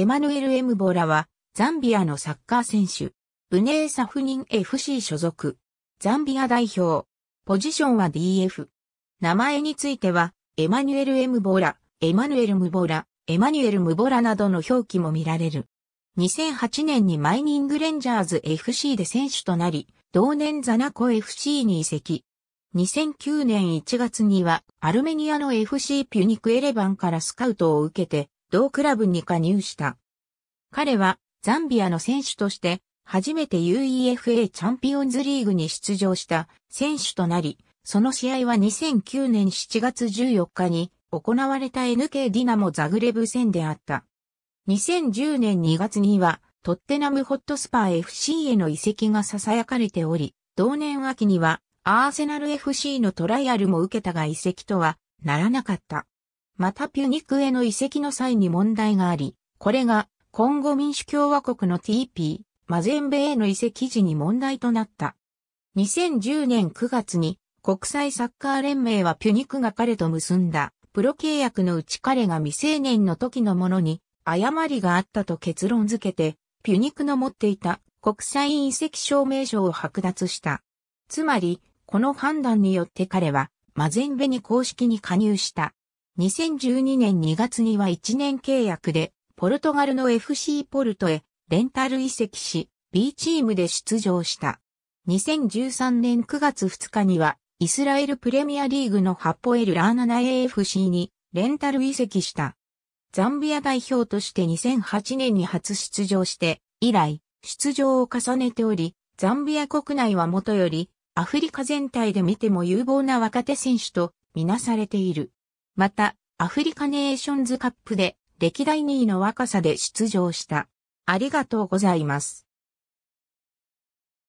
エマヌエル・エムボラは、ザンビアのサッカー選手。ブネーサフニン FC 所属。ザンビア代表。ポジションは DF。名前については、エマニュエル・エムボラ、エマヌエル・ムボラ、エマニュエル・ムボラなどの表記も見られる。2008年にマイニングレンジャーズ FC で選手となり、同年ザナコ FC に移籍。2009年1月にはアルメニアの FC ピュニクエレバンからスカウトを受けて同クラブに加入した。彼はザンビアの選手として初めて UEFA チャンピオンズリーグに出場した選手となり、その試合は2009年7月14日に行われた NK ディナモザグレブ戦であった。2010年2月にはトッテナムホットスパー FC への移籍が囁かれており、同年秋にはアーセナル FC のトライアルも受けたが移籍とはならなかった。またピュニクへの移籍の際に問題があり、これがコンゴ民主共和国の TP、マゼンベへの移籍時に問題となった。2010年9月に国際サッカー連盟はピュニクが彼と結んだプロ契約のうち彼が未成年の時のものに誤りがあったと結論付けて、ピュニクの持っていた国際移籍証明書を剥奪した。つまり、この判断によって彼はマゼンベに公式に加入した。2012年2月には1年契約でポルトガルの FC ポルトへレンタル移籍し、B チームで出場した。2013年9月2日には、イスラエルプレミアリーグのハッポエル・ラーナナ AFC にレンタル移籍した。ザンビア代表として2008年に初出場して、以来、出場を重ねており、ザンビア国内はもとより、アフリカ全体で見ても有望な若手選手とみなされている。また、アフリカネーションズカップで歴代2位の若さで出場した。ありがとうございます。